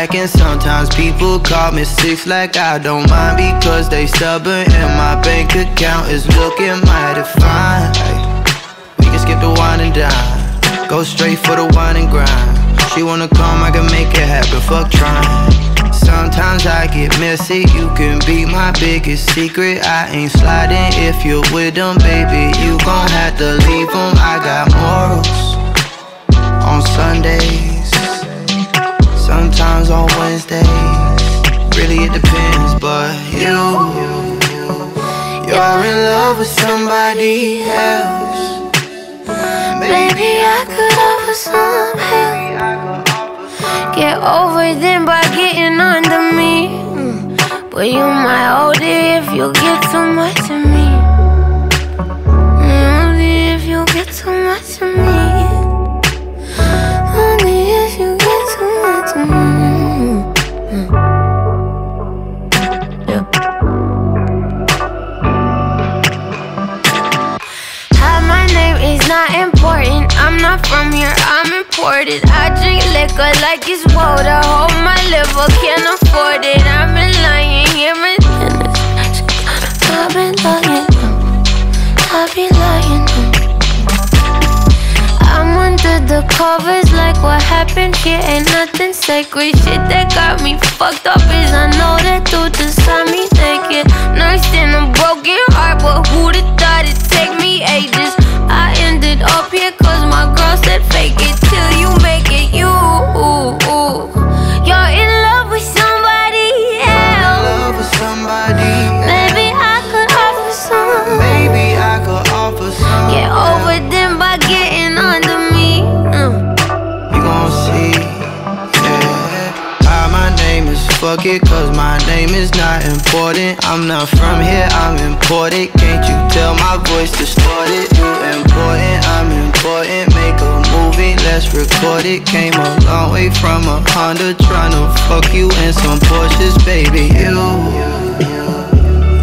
black and sometimes people call me six like I don't mind because they stubborn and my bank account is looking mighty fine. we can skip the wine and dine, straight for the wine and grind. She wanna come, I can make it happen. Fuck trying. Sometimes I get messy, you can be my biggest secret I ain't sliding if you're with them, baby You gon' have to leave them, I got morals On Sundays Sometimes on Wednesdays Really it depends, but you You're in love with somebody else Maybe I could some help Get over them by getting under me. But you might hold it if you get too much of me. Only if you get too much of me. Only if you get too much of me. Not from here, I'm imported. I drink liquor like it's water. Hold my liver, can't afford it. I've been lying here and I've been lying, I've been lying. I'm under the covers like what happened here. Ain't nothing sacred. Shit that got me fucked up is I know fuck it Cause my name is not important. I'm not from here, I'm imported. Can't you tell my voice distorted? You important, I'm important. Make a movie, let's record it. Came a long way from a Honda Tryna fuck you in some Porsches, baby. You,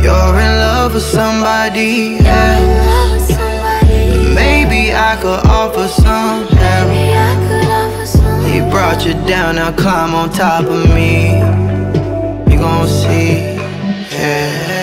you're in love with somebody else Maybe I could offer some help He brought you down, now climb on top of me gon' see, yeah